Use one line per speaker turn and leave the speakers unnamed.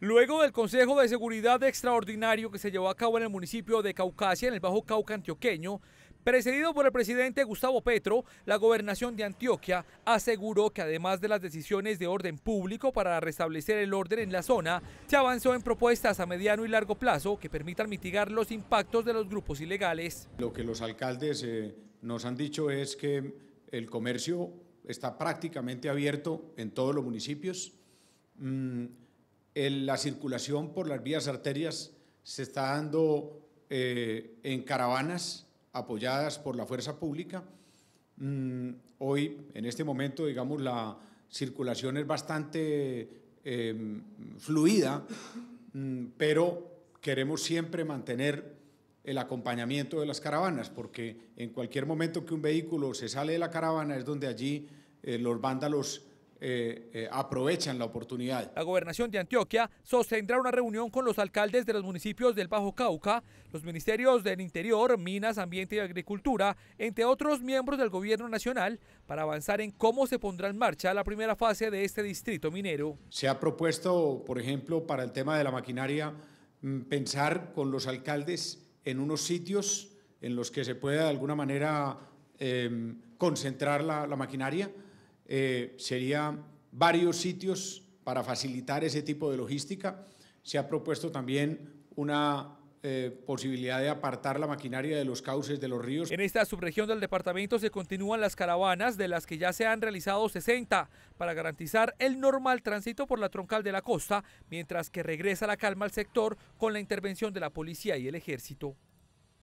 Luego del Consejo de Seguridad Extraordinario que se llevó a cabo en el municipio de Caucasia, en el Bajo Cauca antioqueño, Precedido por el presidente Gustavo Petro, la gobernación de Antioquia aseguró que además de las decisiones de orden público para restablecer el orden en la zona, se avanzó en propuestas a mediano y largo plazo que permitan mitigar los impactos de los grupos ilegales.
Lo que los alcaldes eh, nos han dicho es que el comercio está prácticamente abierto en todos los municipios. Mm, la circulación por las vías arterias se está dando eh, en caravanas apoyadas por la fuerza pública. Mm, hoy, en este momento, digamos, la circulación es bastante em, fluida, mm, pero queremos siempre mantener el acompañamiento de las caravanas, porque en cualquier momento que un vehículo se sale de la caravana es donde allí eh, los vándalos eh, eh, aprovechan la oportunidad.
La gobernación de Antioquia sostendrá una reunión con los alcaldes de los municipios del Bajo Cauca, los ministerios del Interior, Minas, Ambiente y Agricultura, entre otros miembros del gobierno nacional, para avanzar en cómo se pondrá en marcha la primera fase de este distrito minero.
Se ha propuesto, por ejemplo, para el tema de la maquinaria, mm, pensar con los alcaldes en unos sitios en los que se pueda de alguna manera em, concentrar la maquinaria eh, sería varios sitios para facilitar ese tipo de logística. Se ha propuesto también una eh, posibilidad de apartar la maquinaria de los cauces de los ríos.
En esta subregión del departamento se continúan las caravanas, de las que ya se han realizado 60, para garantizar el normal tránsito por la troncal de la costa, mientras que regresa la calma al sector con la intervención de la policía y el ejército.